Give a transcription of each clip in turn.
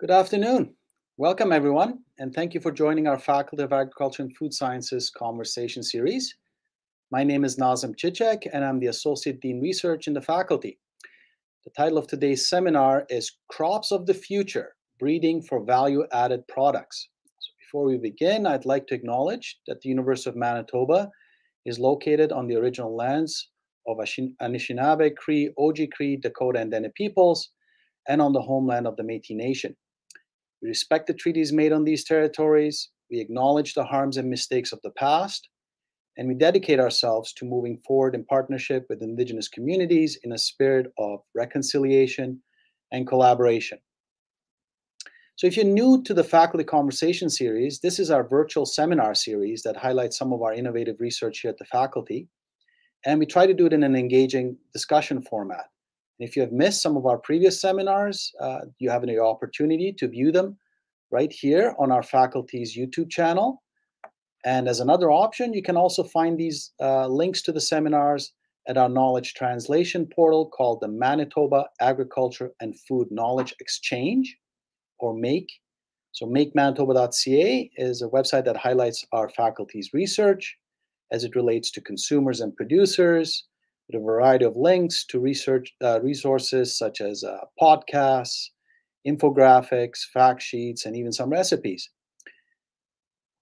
Good afternoon. Welcome, everyone, and thank you for joining our Faculty of Agriculture and Food Sciences conversation series. My name is Nazim Cicek, and I'm the Associate Dean Research in the faculty. The title of today's seminar is Crops of the Future Breeding for Value Added Products. So before we begin, I'd like to acknowledge that the University of Manitoba is located on the original lands of Anishinaabe, Cree, Oji-Cree, Dakota, and Dene peoples, and on the homeland of the Métis Nation. We respect the treaties made on these territories, we acknowledge the harms and mistakes of the past, and we dedicate ourselves to moving forward in partnership with Indigenous communities in a spirit of reconciliation and collaboration. So, if you're new to the Faculty Conversation Series, this is our virtual seminar series that highlights some of our innovative research here at the faculty. And we try to do it in an engaging discussion format. And if you have missed some of our previous seminars, uh, you have an opportunity to view them right here on our faculty's YouTube channel. And as another option, you can also find these uh, links to the seminars at our knowledge translation portal called the Manitoba Agriculture and Food Knowledge Exchange, or MAKE. So makemanitoba.ca is a website that highlights our faculty's research as it relates to consumers and producers, a variety of links to research uh, resources such as uh, podcasts, infographics, fact sheets, and even some recipes.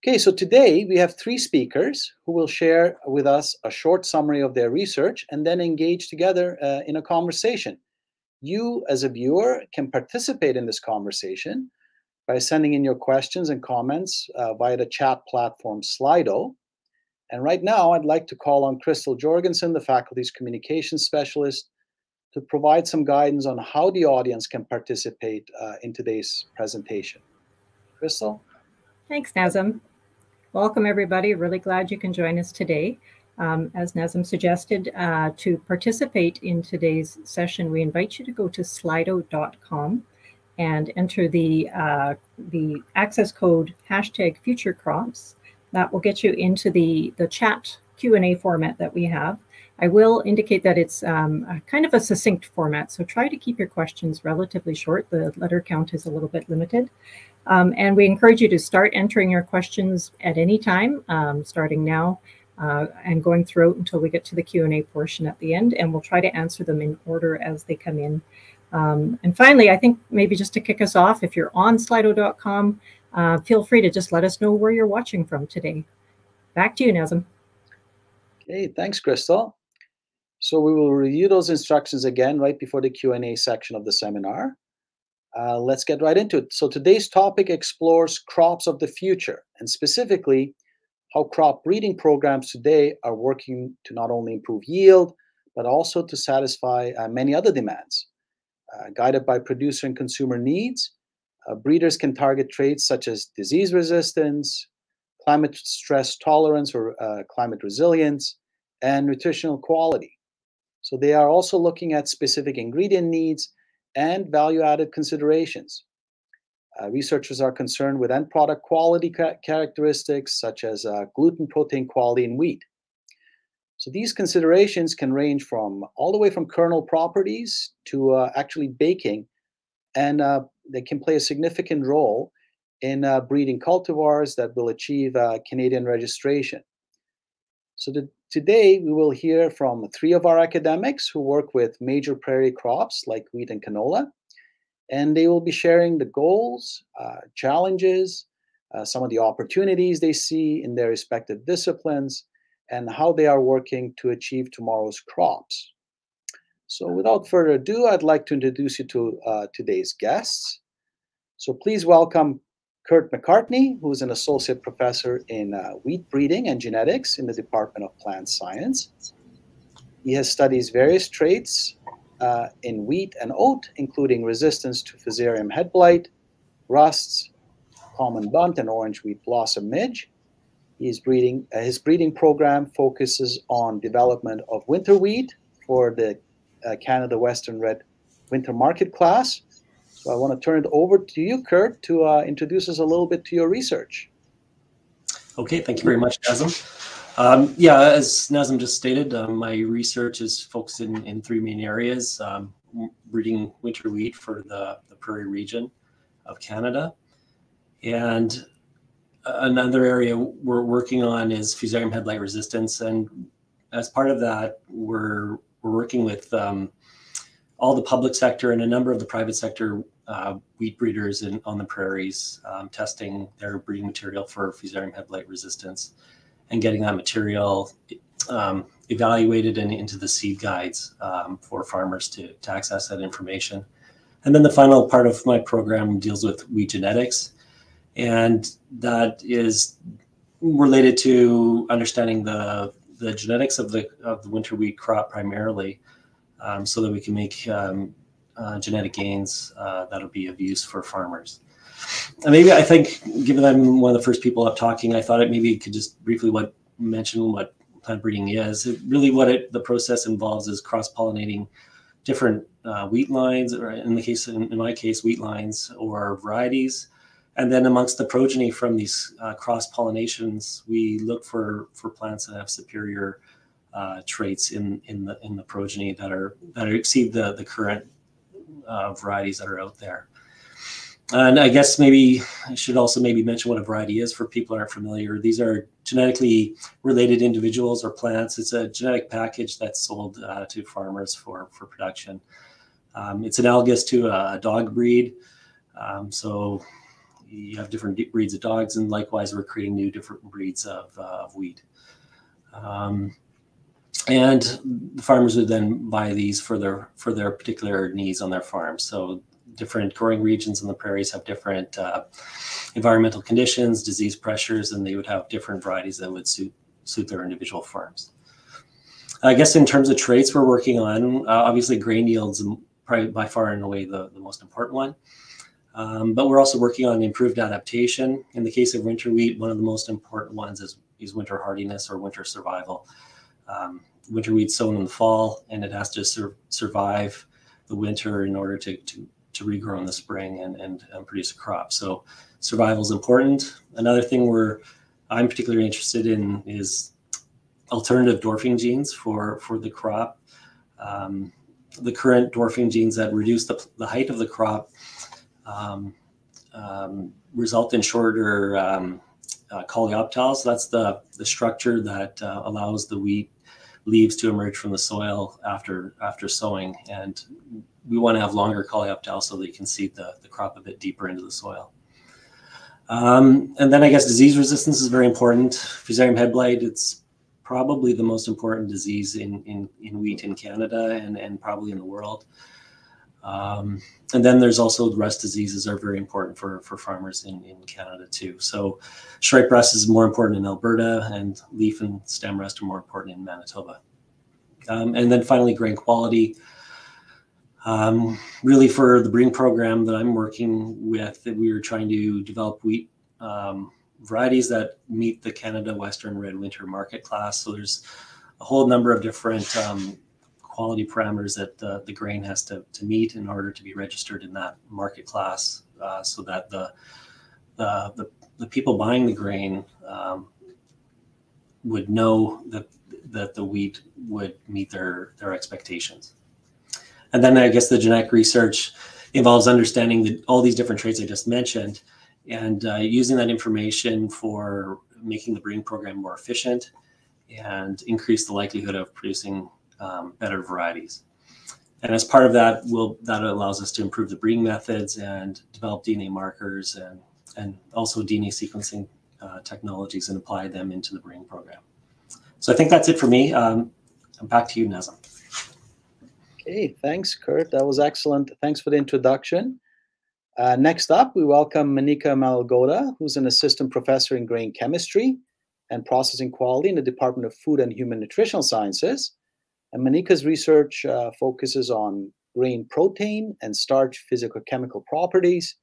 Okay, so today we have three speakers who will share with us a short summary of their research and then engage together uh, in a conversation. You, as a viewer, can participate in this conversation by sending in your questions and comments uh, via the chat platform Slido. And right now, I'd like to call on Crystal Jorgensen, the faculty's communications specialist, to provide some guidance on how the audience can participate uh, in today's presentation. Crystal? Thanks, Nazim. Welcome, everybody. Really glad you can join us today. Um, as Nazim suggested, uh, to participate in today's session, we invite you to go to slido.com and enter the, uh, the access code hashtag future crops that will get you into the, the chat Q&A format that we have. I will indicate that it's um, kind of a succinct format, so try to keep your questions relatively short. The letter count is a little bit limited. Um, and we encourage you to start entering your questions at any time, um, starting now uh, and going through until we get to the Q&A portion at the end, and we'll try to answer them in order as they come in. Um, and finally, I think maybe just to kick us off, if you're on slido.com, uh, feel free to just let us know where you're watching from today. Back to you, Nazim. Okay, thanks, Crystal. So we will review those instructions again right before the Q&A section of the seminar. Uh, let's get right into it. So today's topic explores crops of the future, and specifically, how crop breeding programs today are working to not only improve yield, but also to satisfy uh, many other demands. Uh, guided by producer and consumer needs, uh, breeders can target traits such as disease resistance, climate stress tolerance or uh, climate resilience, and nutritional quality. So they are also looking at specific ingredient needs and value added considerations. Uh, researchers are concerned with end product quality ca characteristics such as uh, gluten protein quality in wheat. So these considerations can range from all the way from kernel properties to uh, actually baking and they can play a significant role in uh, breeding cultivars that will achieve uh, Canadian registration. So the, today we will hear from three of our academics who work with major prairie crops like wheat and canola, and they will be sharing the goals, uh, challenges, uh, some of the opportunities they see in their respective disciplines, and how they are working to achieve tomorrow's crops. So without further ado, I'd like to introduce you to uh, today's guests. So please welcome Curt McCartney, who is an associate professor in uh, wheat breeding and genetics in the Department of Plant Science. He has studied various traits uh, in wheat and oat, including resistance to fusarium head blight, rusts, common bunt, and orange wheat blossom midge. He's breeding, uh, his breeding program focuses on development of winter wheat for the uh, Canada Western Red Winter Market class. So I want to turn it over to you, Curt, to uh, introduce us a little bit to your research. Okay, thank you very much, Nazim. Um, yeah, as Nazim just stated, um, my research is focused in, in three main areas. Um, breeding winter wheat for the, the prairie region, of Canada. And another area we're working on is Fusarium head blight resistance. And as part of that, we're, we're working with um, all the public sector and a number of the private sector uh, wheat breeders in, on the prairies, um, testing their breeding material for Fusarium head blight resistance and getting that material um, evaluated and into the seed guides um, for farmers to, to access that information. And then the final part of my program deals with wheat genetics. And that is related to understanding the, the genetics of the, of the winter wheat crop primarily um, so that we can make um, uh, genetic gains uh, that'll be of use for farmers. And maybe I think, given I'm one of the first people up talking, I thought it maybe could just briefly what mention what plant breeding is. It, really, what it, the process involves is cross pollinating different uh, wheat lines, or in the case, in, in, my case, wheat lines or varieties. And then amongst the progeny from these uh, cross pollinations, we look for for plants that have superior uh, traits in in the in the progeny that are that exceed the the current uh, varieties that are out there. And I guess maybe I should also maybe mention what a variety is for people aren't familiar. These are genetically related individuals or plants. It's a genetic package that's sold uh, to farmers for, for production. Um, it's analogous to a dog breed. Um, so you have different breeds of dogs, and likewise, we're creating new different breeds of, uh, of wheat. Um, and the farmers would then buy these for their for their particular needs on their farm. So different growing regions in the prairies have different uh, environmental conditions, disease pressures, and they would have different varieties that would suit suit their individual farms. I guess in terms of traits we're working on, uh, obviously grain yields probably by far and away the, the most important one. Um, but we're also working on improved adaptation. In the case of winter wheat, one of the most important ones is, is winter hardiness or winter survival. Um, winter wheat sown in the fall, and it has to sur survive the winter in order to, to, to regrow in the spring and, and, and produce a crop. So survival is important. Another thing we're I'm particularly interested in is alternative dwarfing genes for, for the crop. Um, the current dwarfing genes that reduce the, the height of the crop um, um, result in shorter um, uh, coleoptiles. That's the, the structure that uh, allows the wheat leaves to emerge from the soil after after sowing. And we want to have longer coleoptiles so that you can seed the, the crop a bit deeper into the soil. Um, and then I guess disease resistance is very important. Fusarium head blight, it's probably the most important disease in, in, in wheat in Canada and, and probably in the world. Um, and then there's also rust diseases are very important for, for farmers in, in Canada too. So stripe rust is more important in Alberta and leaf and stem rust are more important in Manitoba. Um, and then finally, grain quality. Um, really for the breeding program that I'm working with, that we are trying to develop wheat um, varieties that meet the Canada Western Red Winter market class. So there's a whole number of different um, quality parameters that the, the grain has to, to meet in order to be registered in that market class uh, so that the, the, the, the, people buying the grain um, would know that, that the wheat would meet their, their expectations. And then I guess the genetic research involves understanding the, all these different traits I just mentioned and uh, using that information for making the breeding program more efficient and increase the likelihood of producing um, better varieties. And as part of that, will that allows us to improve the breeding methods and develop DNA markers and and also DNA sequencing uh, technologies and apply them into the breeding program. So I think that's it for me. Um, I'm back to you, Nazim. Okay, thanks, Curt. That was excellent. Thanks for the introduction. Uh, next up, we welcome Maneka Malalgoda, who's an assistant professor in grain chemistry and processing quality in the Department of Food and Human Nutritional Sciences. And Maneka's research uh, focuses on grain protein and starch physical chemical properties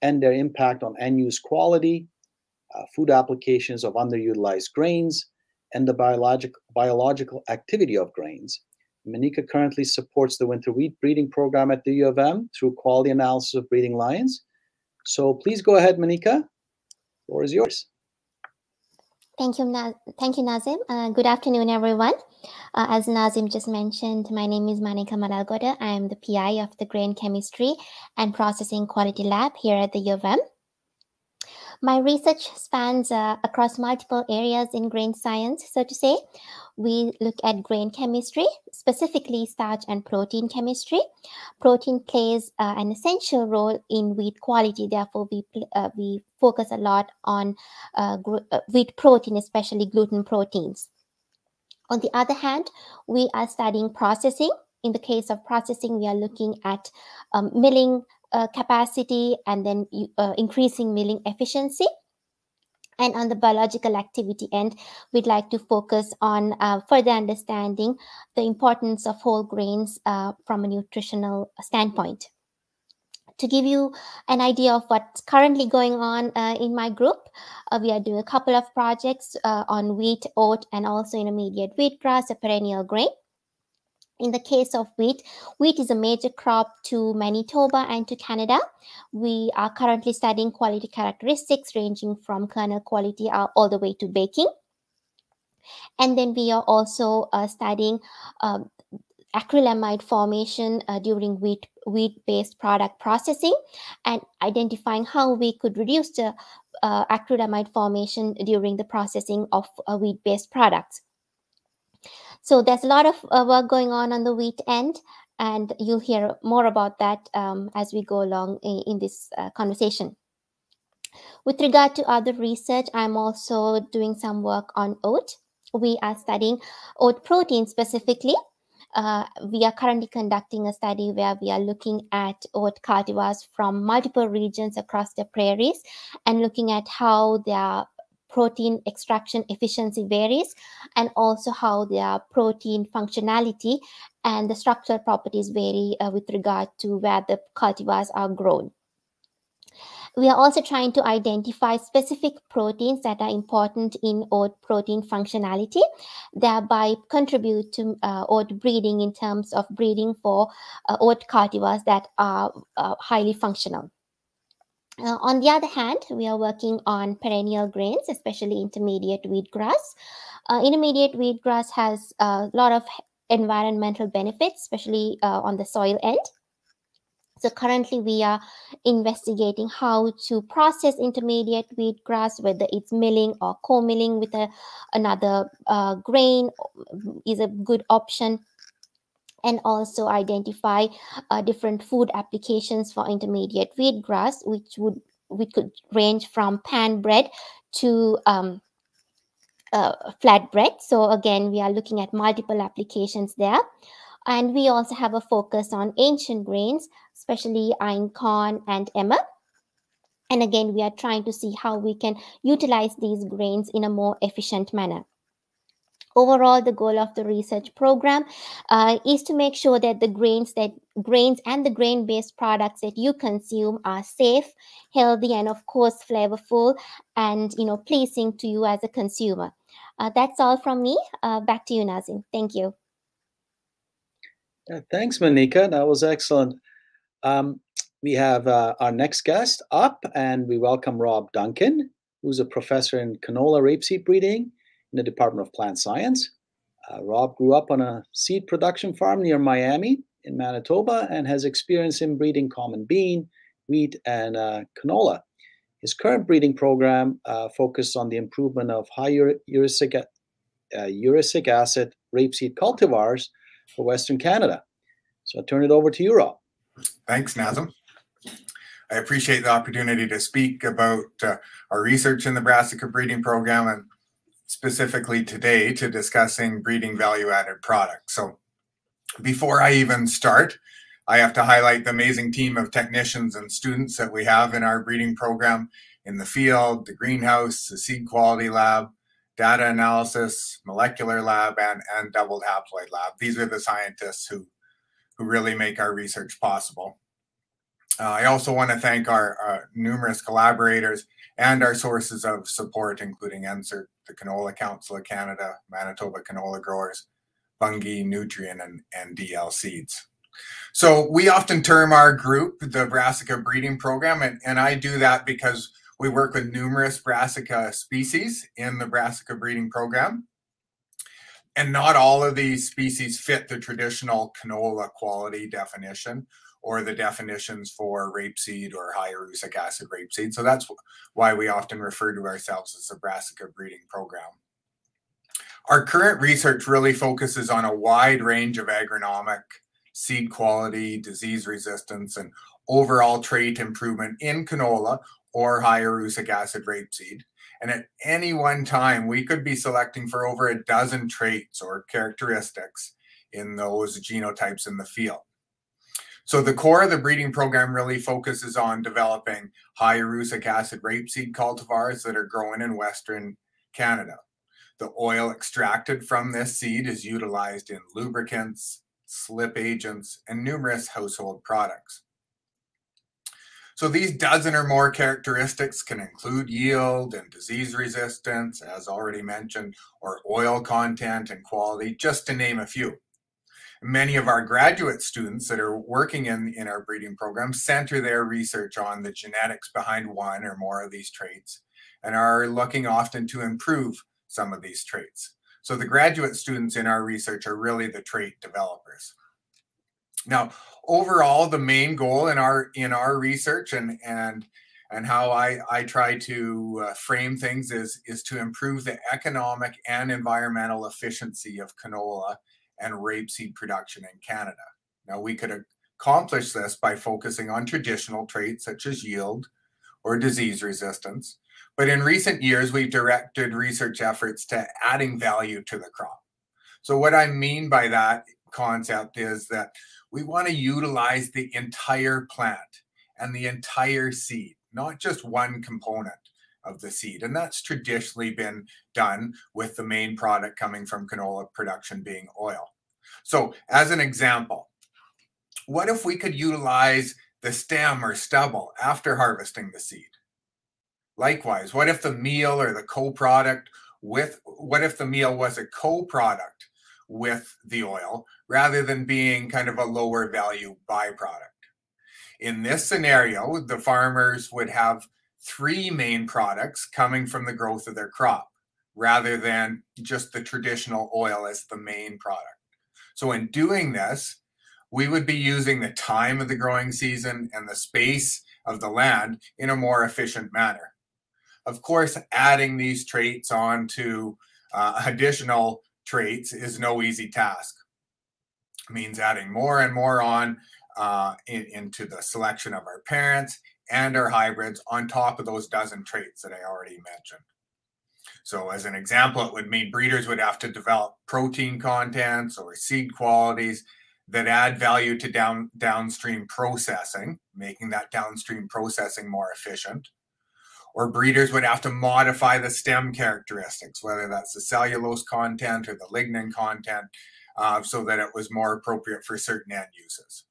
and their impact on end use quality, uh, food applications of underutilized grains, and the biologic, biological activity of grains. Maneka currently supports the winter wheat breeding program at the U of M through quality analysis of breeding lines. So please go ahead, Maneka. The floor is yours. Thank you, Na thank you, Nazim. Uh, good afternoon, everyone. Uh, as Nazim just mentioned, my name is Maneka Malalgoda. I am the PI of the Grain Chemistry and Processing Quality Lab here at the U of M. My research spans uh, across multiple areas in grain science, so to say. We look at grain chemistry, specifically starch and protein chemistry. Protein plays uh, an essential role in wheat quality. Therefore, we, uh, we focus a lot on uh, uh, wheat protein, especially gluten proteins. On the other hand, we are studying processing. In the case of processing, we are looking at um, milling uh, capacity and then uh, increasing milling efficiency. And on the biological activity end, we'd like to focus on uh, further understanding the importance of whole grains uh, from a nutritional standpoint. To give you an idea of what's currently going on uh, in my group, uh, we are doing a couple of projects on wheat, oat, and also intermediate wheatgrass, a perennial grain. In the case of wheat, wheat is a major crop to Manitoba and to Canada. We are currently studying quality characteristics ranging from kernel quality all the way to baking. And then we are also uh, studying um, acrylamide formation uh, during wheat wheat-based product processing and identifying how we could reduce the uh, acrylamide formation during the processing of uh, wheat-based products. So there's a lot of uh, work going on on the wheat end, and you'll hear more about that um, as we go along in, in this uh, conversation. With regard to other research, I'm also doing some work on oat. We are studying oat protein specifically. Uh, we are currently conducting a study where we are looking at oat cultivars from multiple regions across the prairies and looking at how their protein extraction efficiency varies and also how their protein functionality and the structural properties vary uh, with regard to where the cultivars are grown. We are also trying to identify specific proteins that are important in oat protein functionality, thereby contribute to uh, oat breeding in terms of breeding for uh, oat cultivars that are uh, highly functional. Uh, on the other hand, we are working on perennial grains, especially intermediate wheatgrass. Uh, intermediate wheatgrass has a lot of environmental benefits, especially uh, on the soil end. So currently we are investigating how to process intermediate wheatgrass, whether it's milling or co-milling with a, another uh, grain is a good option and also identify uh, different food applications for intermediate wheatgrass, which would we could range from pan bread to um, uh, flatbread. So again, we are looking at multiple applications there. And we also have a focus on ancient grains, especially einkorn and emmer. And again, we are trying to see how we can utilize these grains in a more efficient manner. Overall, the goal of the research program uh, is to make sure that the grains that grains and the grain-based products that you consume are safe, healthy, and of course flavorful and you know pleasing to you as a consumer. Uh, that's all from me. Uh, back to you, Nazim. Thank you. Yeah, thanks, Maneka. That was excellent. Um, we have uh, our next guest up, and we welcome Rob Duncan, who's a professor in canola rapeseed breeding in the Department of Plant Science. Uh, Rob grew up on a seed production farm near Miami in Manitoba and has experience in breeding common bean, wheat, and uh, canola. His current breeding program uh, focuses on the improvement of high erucic, uh, erucic acid rapeseed cultivars for Western Canada. So I turn it over to you, Rob. Thanks, Nazim. I appreciate the opportunity to speak about uh, our research in the brassica breeding program and specifically today to discussing breeding value added products. So before I even start, I have to highlight the amazing team of technicians and students that we have in our breeding program in the field, the greenhouse, the seed quality lab, data analysis, molecular lab, and, and doubled haploid lab. These are the scientists who, who really make our research possible. Uh, I also want to thank our, our numerous collaborators and our sources of support, including NSERC, the Canola Council of Canada, Manitoba Canola Growers, Bunge, Nutrien, and, and DL Seeds. So we often term our group the Brassica Breeding Program, and, and I do that because We work with numerous brassica species in the brassica breeding program. And not all of these species fit the traditional canola quality definition or the definitions for rapeseed or high erucic acid rapeseed. So that's why we often refer to ourselves as the brassica breeding program. Our current research really focuses on a wide range of agronomic, seed quality, disease resistance, and overall trait improvement in canola or high erucic acid rapeseed. And at any one time, we could be selecting for over a dozen traits or characteristics in those genotypes in the field. So the core of the breeding program really focuses on developing high erucic acid rapeseed cultivars that are growing in Western Canada. The oil extracted from this seed is utilized in lubricants, slip agents, and numerous household products. So these dozen or more characteristics can include yield and disease resistance, as already mentioned, or oil content and quality, just to name a few. Many of our graduate students that are working in, in our breeding program center their research on the genetics behind one or more of these traits and are looking often to improve some of these traits. So the graduate students in our research are really the trait developers. Now, overall, the main goal in our in our research and and and how I, I try to uh, frame things is is to improve the economic and environmental efficiency of canola and rapeseed production in Canada. Now, we could accomplish this by focusing on traditional traits such as yield or disease resistance. But in recent years, we've directed research efforts to adding value to the crop. So, what I mean by that concept is that we want to utilize the entire plant and the entire seed, not just one component of the seed. And that's traditionally been done with the main product coming from canola production being oil. So, as an example, what if we could utilize the stem or stubble after harvesting the seed? Likewise, what if the meal or the co-product with what if the meal was a co-product with the oil rather than being kind of a lower value byproduct. In this scenario, the farmers would have three main products coming from the growth of their crop rather than just the traditional oil as the main product. So, in doing this, we would be using the time of the growing season and the space of the land in a more efficient manner. Of course, adding these traits onto uh, additional traits is no easy task. It means adding more and more on uh, in, into the selection of our parents and our hybrids on top of those dozen traits that I already mentioned. So as an example, it would mean breeders would have to develop protein contents or seed qualities that add value to down downstream processing, making that downstream processing more efficient or breeders would have to modify the stem characteristics, whether that's the cellulose content or the lignin content, uh, so that it was more appropriate for certain end uses.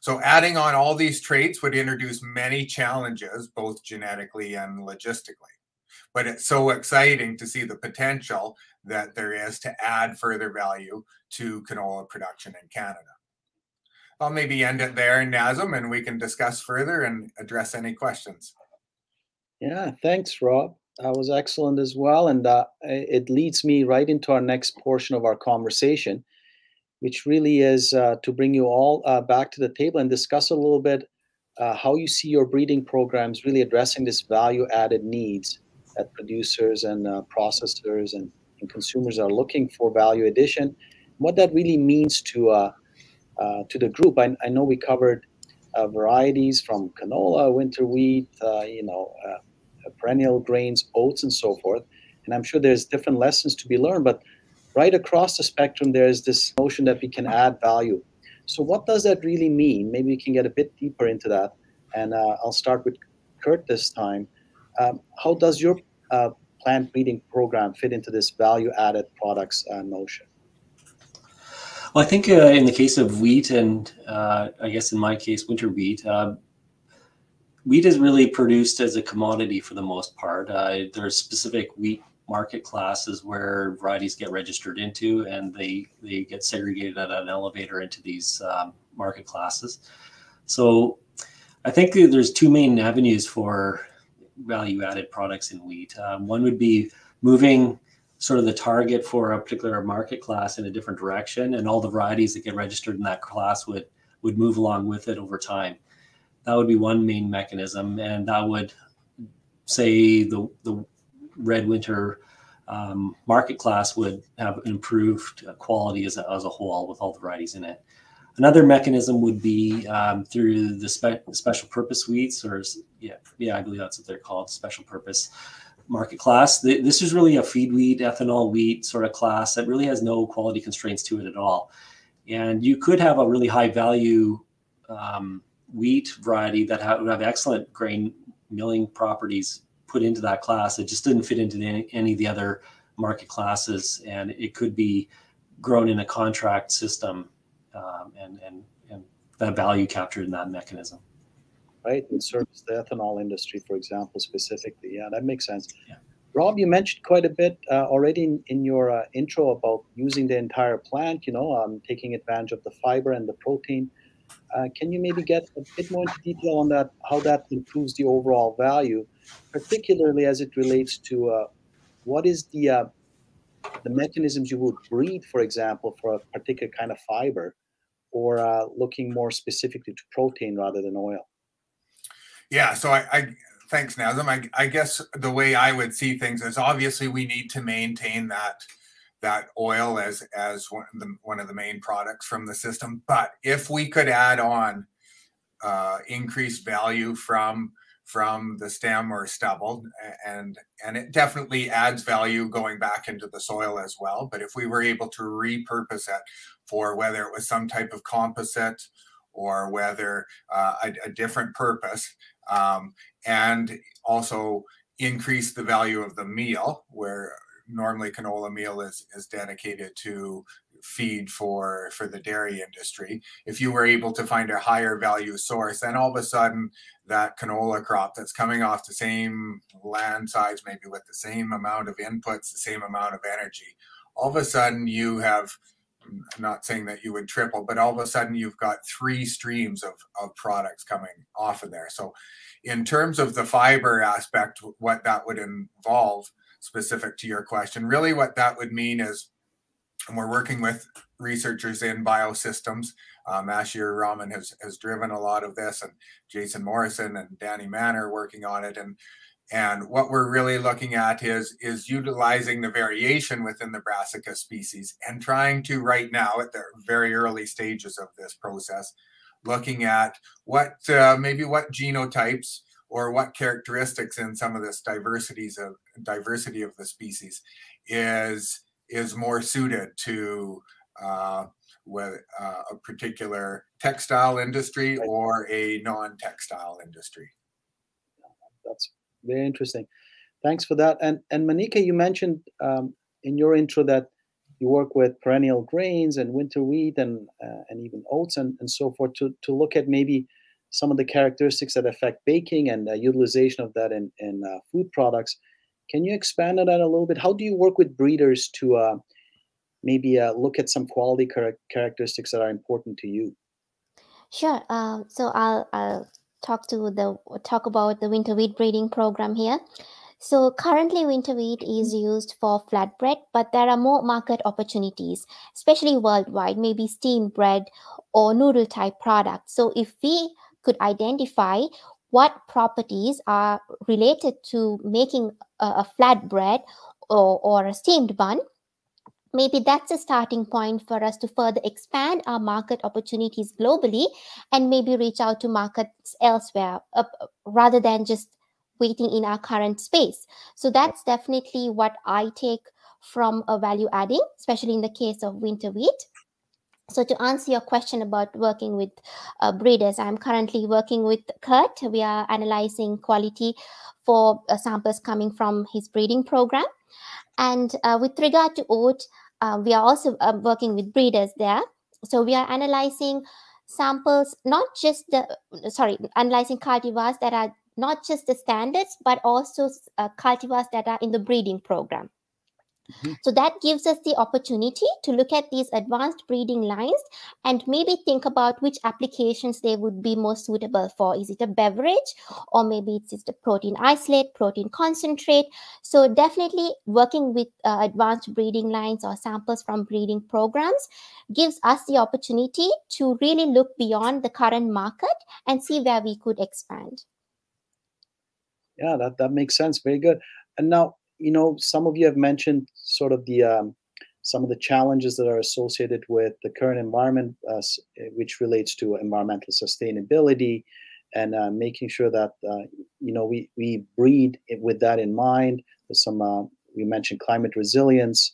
So adding on all these traits would introduce many challenges, both genetically and logistically. But it's so exciting to see the potential that there is to add further value to canola production in Canada. I'll maybe end it there, Nazim, and we can discuss further and address any questions. Yeah, thanks, Rob. That was excellent as well. And uh, it leads me right into our next portion of our conversation, which really is uh, to bring you all uh, back to the table and discuss a little bit uh, how you see your breeding programs really addressing this value added needs that producers and uh, processors and, and, consumers are looking for value addition, what that really means to, uh, to the group. I, I know we covered varieties from canola, winter wheat, you know, perennial grains, oats, and so forth. And I'm sure there's different lessons to be learned, but right across the spectrum, there's this notion that we can add value. So, what does that really mean? Maybe we can get a bit deeper into that. And uh, I'll start with Curt this time. Um, how does your uh, plant breeding program fit into this value added products uh, notion? Well, I think uh, in the case of wheat, and uh, I guess in my case, winter wheat, uh, wheat is really produced as a commodity for the most part. Uh, there's specific wheat market classes where varieties get registered into, and they they get segregated at an elevator into these um, market classes. So I think there's two main avenues for value added products in wheat. Um, one would be moving sort of the target for a particular market class in a different direction, and all the varieties that get registered in that class would would move along with it over time. That would be one main mechanism, and that would say the the red winter um, market class would have improved quality as a, as a whole with all the varieties in it. Another mechanism would be um, through the spe special purpose wheats, or yeah, yeah, I believe that's what they're called, special purpose market class. This is really a feed wheat, ethanol wheat sort of class that really has no quality constraints to it at all. And you could have a really high value um, wheat variety that would have excellent grain milling properties put into that class. It just didn't fit into any, any of the other market classes, and it could be grown in a contract system um, and, and, and that value captured in that mechanism. Right, and service the ethanol industry, for example, specifically. Yeah, that makes sense. Yeah. Rob, you mentioned quite a bit uh, already in, in your uh, intro about using the entire plant, you know, um, taking advantage of the fiber and the protein. Uh, can you maybe get a bit more into detail on that, how that improves the overall value, particularly as it relates to uh, what is the uh, the mechanisms you would breed, for example, for a particular kind of fiber, or uh, looking more specifically to protein rather than oil? Yeah, so I, I thanks, Nazim. I, I guess the way I would see things is obviously we need to maintain that that oil as as one of the, one of the main products from the system. But if we could add on uh, increased value from from the stem or stubble and and it definitely adds value going back into the soil as well but if we were able to repurpose it for whether it was some type of composite or whether uh, a, a, different purpose um, and also increase the value of the meal where normally canola meal is is dedicated to feed for for the dairy industry. If you were able to find a higher value source then all of a sudden that canola crop that's coming off the same land size maybe with the same amount of inputs the same amount of energy all of a sudden you have I'm not saying that you would triple, but all of a sudden you've got three streams of, of products coming off of there. So, in terms of the fiber aspect, what that would involve, specific to your question, really what that would mean is and we're working with researchers in biosystems. Um, Ashir Rahman has, has driven a lot of this, and Jason Morrison and Danny Mann are working on it. And and what we're really looking at is is utilizing the variation within the Brassica species and trying to right now at the very early stages of this process, looking at what uh, maybe what genotypes or what characteristics in some of this diversities of diversity of the species is is more suited to uh, with uh, a particular textile industry or a non-textile industry. That's very interesting. Thanks for that. And and Maneka, you mentioned um, in your intro that you work with perennial grains and winter wheat and uh, and even oats and, and so forth to to look at maybe some of the characteristics that affect baking and uh, utilization of that in in uh, food products. Can you expand on that a little bit? How do you work with breeders to uh, maybe uh, look at some quality char- characteristics that are important to you? Sure. Um, so I'll, I'll talk to the talk about the winter wheat breeding program here. So currently winter wheat is mm-hmm. used for flatbread, but there are more market opportunities, especially worldwide, maybe steamed bread or noodle type products. So if we could identify what properties are related to making a, a flatbread or, or a steamed bun, maybe that's a starting point for us to further expand our market opportunities globally and maybe reach out to markets elsewhere uh, rather than just waiting in our current space. So that's definitely what I take from a value adding, especially in the case of winter wheat. So to answer your question about working with uh, breeders, I'm currently working with Curt. We are analyzing quality for uh, samples coming from his breeding program. And uh, with regard to oat, uh, we are also uh, working with breeders there. So we are analyzing samples, not just the, sorry, analyzing cultivars that are not just the standards, but also uh, cultivars that are in the breeding program. Mm-hmm. So that gives us the opportunity to look at these advanced breeding lines and maybe think about which applications they would be most suitable for. Is it a beverage or maybe it's just a protein isolate, protein concentrate? So definitely working with uh, advanced breeding lines or samples from breeding programs gives us the opportunity to really look beyond the current market and see where we could expand. Yeah, that, that makes sense. Very good. And now, you know, some of you have mentioned sort of the um, some of the challenges that are associated with the current environment, uh, eh, which relates to environmental sustainability and uh, making sure that uh, you know we we breed with that in mind. There's some uh, we mentioned climate resilience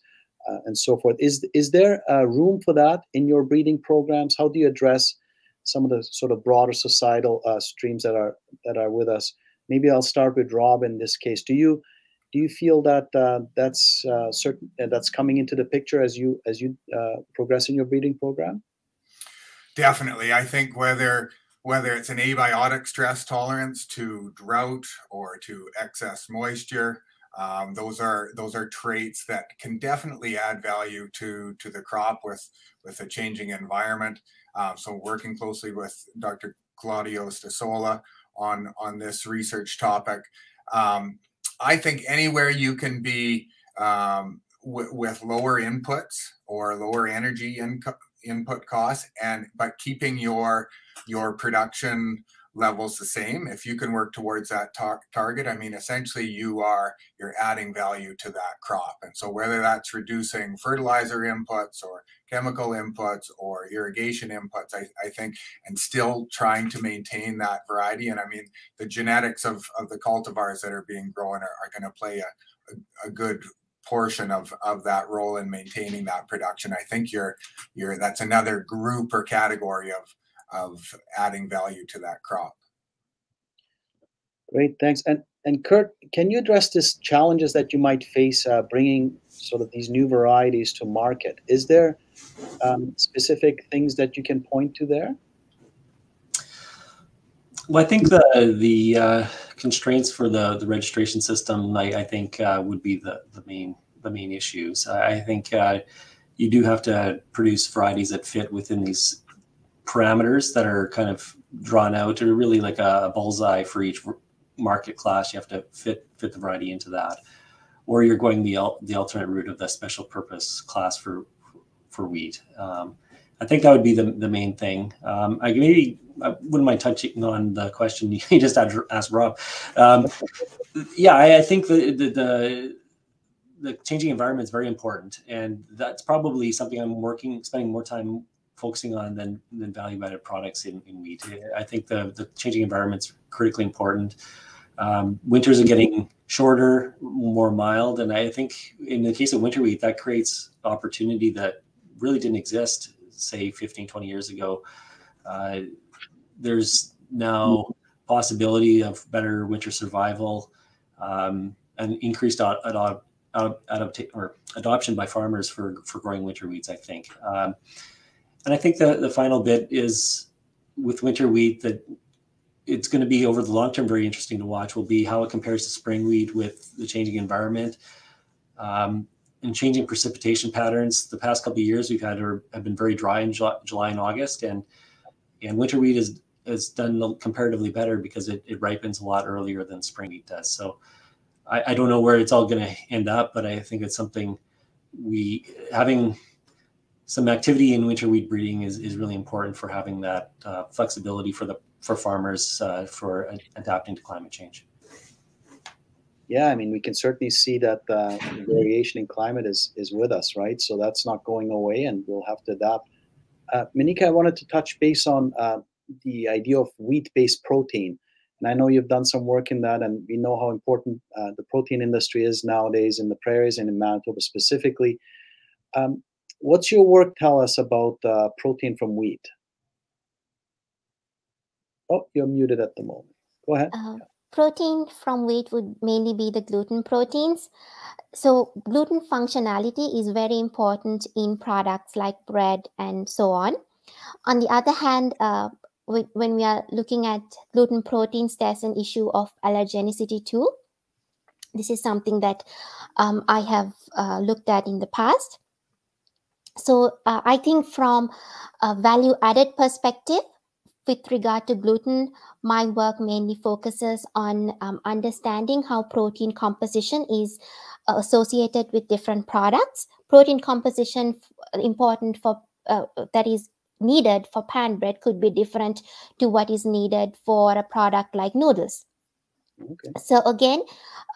uh, and so forth. Is is there room for that in your breeding programs? How do you address some of the sort of broader societal uh, streams that are that are with us? Maybe I'll start with Rob in this case. Do you do you feel that uh, that's uh, certain uh, that's coming into the picture as you as you uh, progress in your breeding program? Definitely, I think whether whether it's an abiotic stress tolerance to drought or to excess moisture, um, those are those are traits that can definitely add value to to the crop with with a changing environment. Um, so working closely with Dr. Claudio Stasolla on on this research topic. Um, I think anywhere you can be um, with lower inputs or lower energy in input costs, and but keeping your your production levels the same if you can work towards that tar- target i mean essentially you are you're adding value to that crop. And so whether that's reducing fertilizer inputs or chemical inputs or irrigation inputs i, I think and still trying to maintain that variety and i mean the genetics of, of the cultivars that are being grown are, are going to play a, a, a good portion of of that role in maintaining that production. I think you're you're that's another group or category of of adding value to that crop. Great, thanks. And and Curt, can you address these challenges that you might face uh, bringing sort of these new varieties to market? Is there um, specific things that you can point to there? Well, I think the the uh, constraints for the the registration system, I, I think, uh, would be the the main the main issues. I think uh, you do have to produce varieties that fit within these parameters that are kind of drawn out or really like a bullseye for each market class. You have to fit fit the variety into that, or you're going the the alternate route of the special purpose class for for wheat. Um, I think that would be the, the main thing. Um, I maybe I wouldn't mind touching on the question you just asked Rob. Um, yeah, I, I, think the, the, the the changing environment is very important, and that's probably something I'm working, spending more time focusing on then than value added products in, in wheat. I think the, the changing environment's critically important. Um, winters are getting shorter, more mild, and I think in the case of winter wheat, that creates opportunity that really didn't exist, say 15, 20 years ago. Uh, there's now possibility of better winter survival um, and increased ad- ad- ad- or adoption by farmers for, for growing winter wheats, I think. Um, and I think the, the final bit is with winter wheat that it's going to be over the long term very interesting to watch will be how it compares to spring wheat with the changing environment um, and changing precipitation patterns. The past couple of years we've had are, have been very dry in July and August, and and winter wheat is has done comparatively better because it, it ripens a lot earlier than spring wheat does. So I, I don't know where it's all going to end up, but I think it's something we having some activity in winter wheat breeding is, is really important for having that uh, flexibility for the for farmers uh, for adapting to climate change. Yeah, I mean, we can certainly see that the variation in climate is is with us, right? So that's not going away, and we'll have to adapt. Uh, Maneka, I wanted to touch base on uh, the idea of wheat-based protein, and I know you've done some work in that, and we know how important uh, the protein industry is nowadays in the prairies and in Manitoba specifically. Um, What's your work tell us about uh, protein from wheat? Oh, you're muted at the moment. Go ahead. Uh, protein from wheat would mainly be the gluten proteins. So, gluten functionality is very important in products like bread and so on. On the other hand, uh, when we are looking at gluten proteins, there's an issue of allergenicity too This is something that um, I have uh, looked at in the past. So uh, I think from a value added perspective, with regard to gluten, my work mainly focuses on um, understanding how protein composition is uh, associated with different products. Protein composition important for uh, that is needed for pan bread could be different to what is needed for a product like noodles. Okay. So again,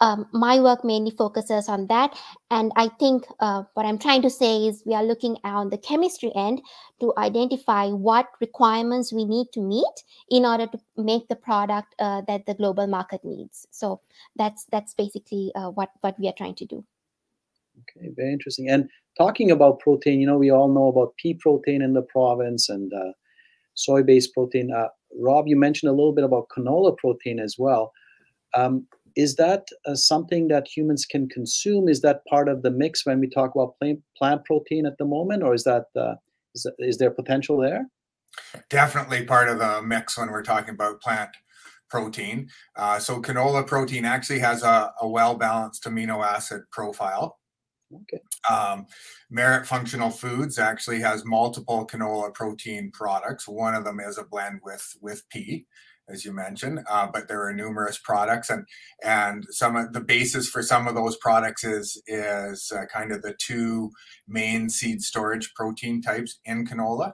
um, my work mainly focuses on that. And I think uh, what I'm trying to say is we are looking on the chemistry end to identify what requirements we need to meet in order to make the product uh, that the global market needs. So that's that's basically uh, what what we are trying to do. Okay, very interesting. And talking about protein, you know, we all know about pea protein in the province and uh, soy-based protein. Uh, Rob, you mentioned a little bit about canola protein as well. Um, is that uh, something that humans can consume? Is that part of the mix when we talk about plant, protein at the moment, or is that, uh, is, is there potential there? Definitely part of the mix when we're talking about plant protein. Uh, so canola protein actually has a, a well balanced amino acid profile. Okay. Um, Merit Functional Foods actually has multiple canola protein products. One of them is a blend with with pea as you mentioned. Uh, but there are numerous products, and and some of the basis for some of those products is is uh, kind of the two main seed storage protein types in canola.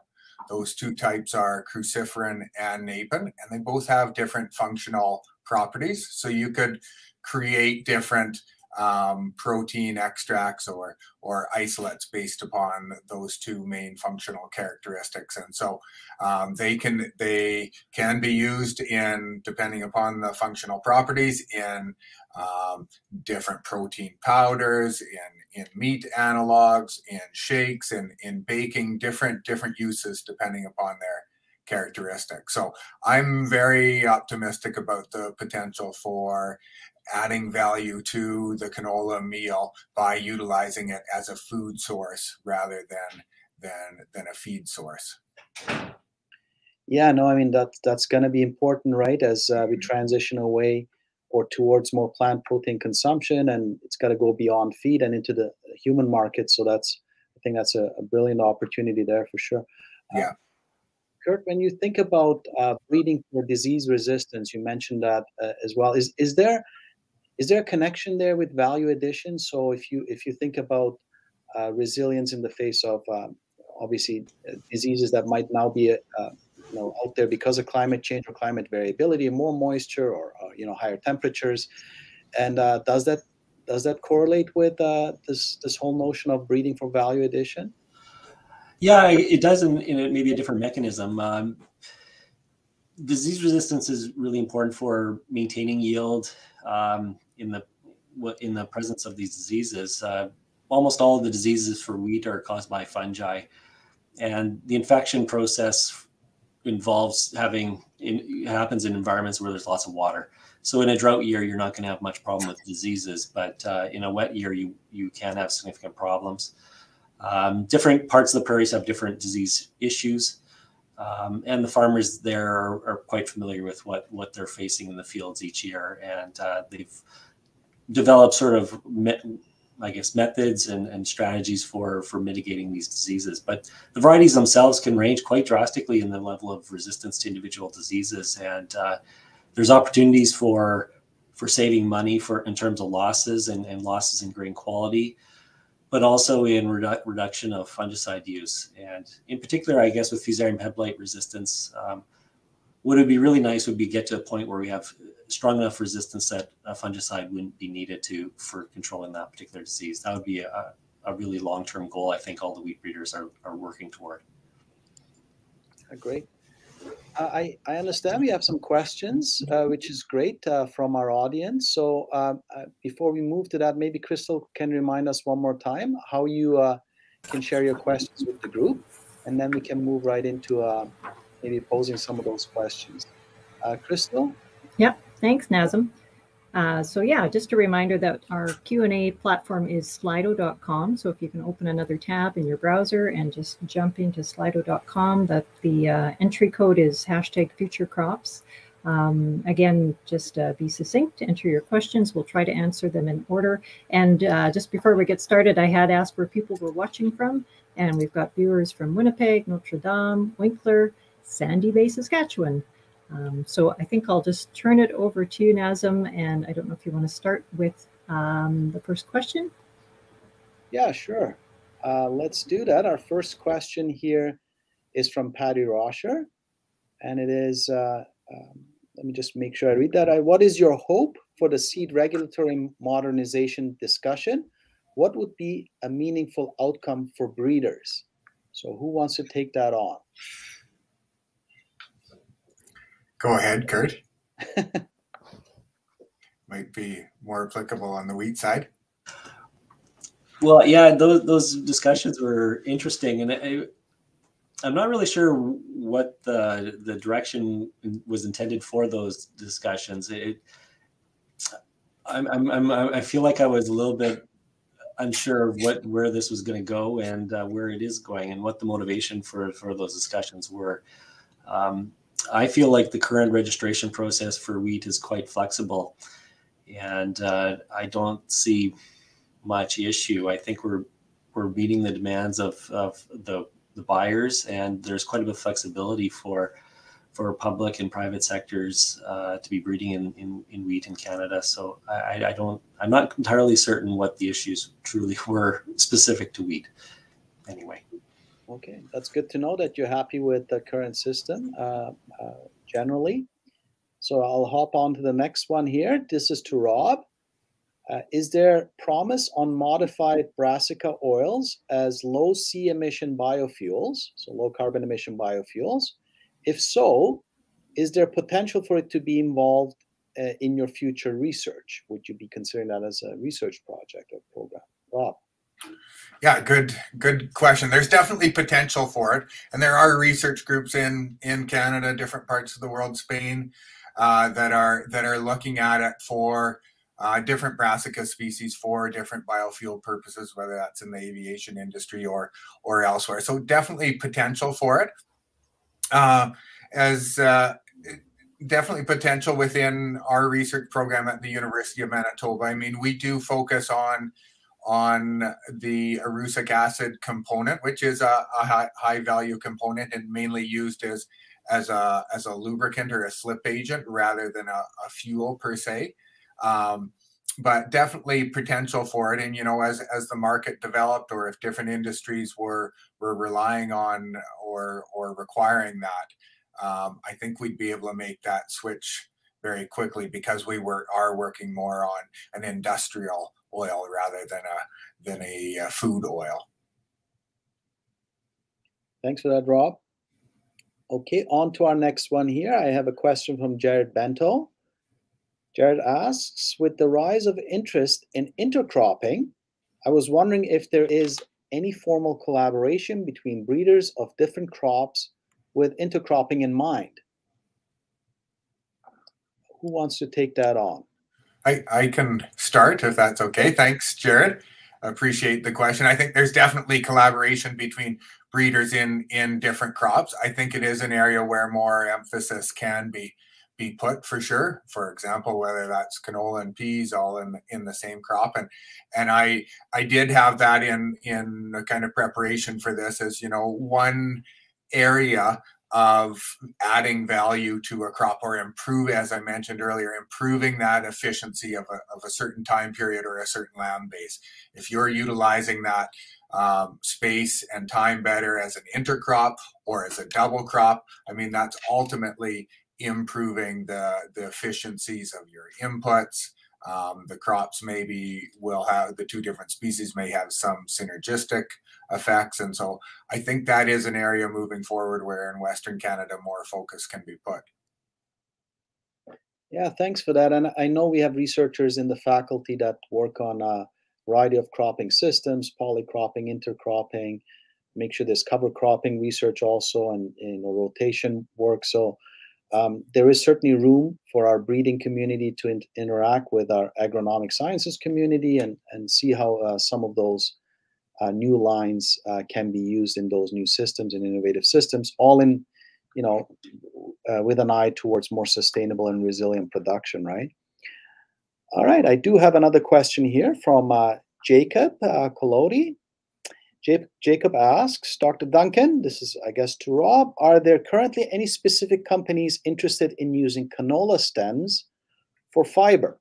Those two types are cruciferin and napin, and they both have different functional properties. So you could create different um, protein extracts or or isolates based upon those two main functional characteristics and so um, they can they can be used in depending upon the functional properties in um, different protein powders in in meat analogs in shakes and in, in baking different different uses depending upon their characteristic. so i'm very optimistic about the potential for adding value to the canola meal by utilizing it as a food source rather than than than a feed source. Yeah, no, I mean that that's going to be important, right? As uh, we mm-hmm. transition away or towards more plant protein consumption, and it's got to go beyond feed and into the human market. So that's I think that's a, a brilliant opportunity there for sure. Uh, yeah. Uh, Curt, when you think about uh, breeding for disease resistance, you mentioned that uh, as well. Is is there is there a connection there with value addition? So if you if you think about uh, resilience in the face of um, obviously uh, diseases that might now be uh, you know out there because of climate change or climate variability, more moisture or uh, you know higher temperatures, and uh, does that does that correlate with uh, this this whole notion of breeding for value addition? Yeah, it does in, in maybe a different mechanism. Um, disease resistance is really important for maintaining yield. Um, in the in the presence of these diseases. Uh, almost all of the diseases for wheat are caused by fungi, and the infection process involves having in, happens in environments where there's lots of water. So in a drought year, you're not going to have much problem with diseases, but uh, in a wet year, you you can have significant problems. Um, different parts of the prairies have different disease issues. Um, and the farmers there are, are, quite familiar with what what they're facing in the fields each year, and uh, they've developed sort of I guess methods and, and strategies for for mitigating these diseases. But the varieties themselves can range quite drastically in the level of resistance to individual diseases, and uh, there's opportunities for for saving money for in terms of losses and, and losses in grain quality, but also in redu- reduction of fungicide use. And in particular, I guess with Fusarium head blight resistance, um, what would be really nice would be get to a point where we have strong enough resistance that a fungicide wouldn't be needed to for controlling that particular disease. That would be a, a really long-term goal. I think all the wheat breeders are, are working toward. Great. I, I understand we have some questions, uh, which is great uh, from our audience. So uh, uh, before we move to that, maybe Crystal can remind us one more time how you can share your questions with the group, and then we can move right into maybe posing some of those questions. Crystal? Yep. Thanks, Nazim. Uh, so yeah, just a reminder that our Q&A platform is slido.com. So if you can open another tab in your browser and just jump into slido.com, that the uh, entry code is hashtag future crops. Um, again, just uh, be succinct, enter your questions. We'll try to answer them in order. And uh, just before we get started, I had asked where people were watching from, and we've got viewers from Winnipeg, Notre Dame, Winkler, Sandy Bay, Saskatchewan. Um, so I think I'll just turn it over to you, Nazim, and I don't know if you want to start with um, the first question. Yeah, sure. Uh, let's do that. Our first question here is from Patty Rosher, and it is, uh, um, let me just make sure I read that. what is your hope for the seed regulatory modernization discussion? What would be a meaningful outcome for breeders? So who wants to take that on? Go ahead, Curt. Might be more applicable on the wheat side. Well, yeah, those those discussions were interesting, and I, I'm not really sure what the the direction was intended for those discussions. It, I'm, I'm, I'm, I feel like I was a little bit unsure of what where this was going to go and uh, where it is going, and what the motivation for for those discussions were. Um, I feel like the current registration process for wheat is quite flexible, and uh, I don't see much issue. I think we're we're meeting the demands of, of the the buyers, and there's quite a bit of flexibility for for public and private sectors uh, to be breeding in, in, in, wheat in Canada. So I, I don't I'm not entirely certain what the issues truly were specific to wheat. Anyway. Okay, that's good to know that you're happy with the current system uh, uh, generally. So I'll hop on to the next one here. This is to Rob. Uh, is there promise on modified brassica oils as low C emission biofuels, so low carbon emission biofuels? If so, is there potential for it to be involved uh, in your future research? Would you be considering that as a research project or program? Rob. Yeah, good good question. There's definitely potential for it, and there are research groups in in Canada, different parts of the world, Spain, uh, that are that are looking at it for uh, different brassica species for different biofuel purposes, whether that's in the aviation industry or or elsewhere. So definitely potential for it. Uh, as uh, definitely potential within our research program at the University of Manitoba. I mean, we do focus on on the erucic acid component, which is a, a high, high, value component and mainly used as as a as a lubricant or a slip agent rather than a, a fuel per se. Um, but definitely potential for it. And you know, as as the market developed, or if different industries were were relying on or or requiring that, um, I think we'd be able to make that switch very quickly because we were are working more on an industrial oil rather than a than a, uh, food oil. Thanks for that, Rob. Okay, on to our next one here. I have a question from Jared Bento. Jared asks, with the rise of interest in intercropping, I was wondering if there is any formal collaboration between breeders of different crops with intercropping in mind. Who wants to take that on? I, I can start if that's okay. Thanks, Jared. Appreciate the question. I think there's definitely collaboration between breeders in in different crops. I think it is an area where more emphasis can be be put for sure. For example, whether that's canola and peas all in in the same crop, and and I I did have that in in the kind of preparation for this as you know one area of adding value to a crop or improve, as I mentioned earlier, improving that efficiency of a, of a certain time period or a certain land base. If you're utilizing that um, space and time better as an intercrop or as a double crop, I mean, that's ultimately improving the, the efficiencies of your inputs. Um, the crops maybe will have the two different species may have some synergistic effects. And so I think that is an area moving forward where in Western Canada more focus can be put. Yeah, thanks for that. And I know we have researchers in the faculty that work on a variety of cropping systems, polycropping, intercropping, make sure there's cover cropping research also and you know, rotation work. So um, there is certainly room for our breeding community to in interact with our agronomic sciences community and, and see how uh, some of those uh, new lines uh, can be used in those new systems and innovative systems, all in, you know, uh, with an eye towards more sustainable and resilient production, right? All right, I do have another question here from uh, Jacob uh, Colodi. Jacob asks, Dr. Duncan, this is, I guess, to Rob, are there currently any specific companies interested in using canola stems for fiber?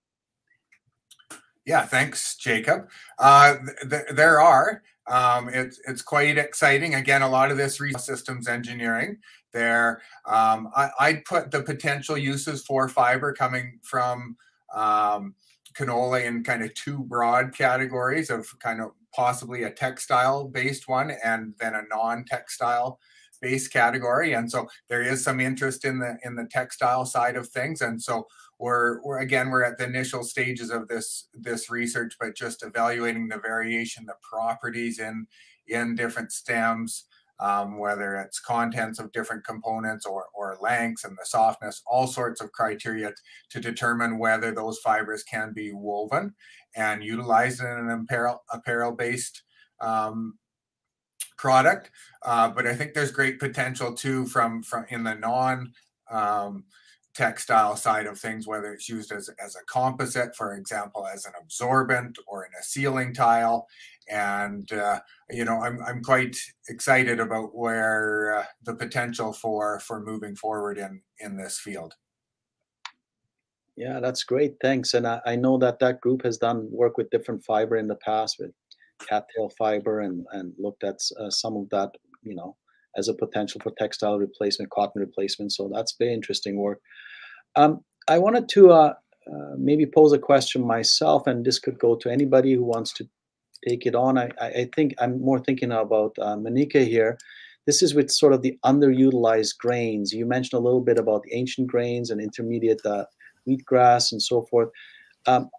Yeah, thanks, Jacob. Uh, th there are. Um, it's it's quite exciting. Again, a lot of this systems engineering. There, um, I, would put the potential uses for fiber coming from um, canola in kind of two broad categories of kind of possibly a textile based one and then a non-textile based category. And so there is some interest in the in the textile side of things. And so we're, we're again we're at the initial stages of this this research but just evaluating the variation the properties in in different stems um, whether it's contents of different components or, or lengths and the softness, all sorts of criteria to determine whether those fibers can be woven and utilized in an apparel, apparel based um, product. Uh, but I think there's great potential too from, from in the non um, textile side of things, whether it's used as, as a composite, for example, as an absorbent or in a ceiling tile. And, uh, you know, I'm, I'm quite excited about where uh, the potential for, for moving forward in, in this field. Yeah, that's great. Thanks. And I, I know that that group has done work with different fiber in the past with cattail fiber and, and looked at uh, some of that, you know, as a potential for textile replacement, cotton replacement. So that's very interesting work. Um, I wanted to uh, uh, maybe pose a question myself, and this could go to anybody who wants to take it on. I, I think I'm more thinking about uh, Maneka here. This is with sort of the underutilized grains. You mentioned a little bit about the ancient grains and intermediate uh, wheatgrass and so forth. Um,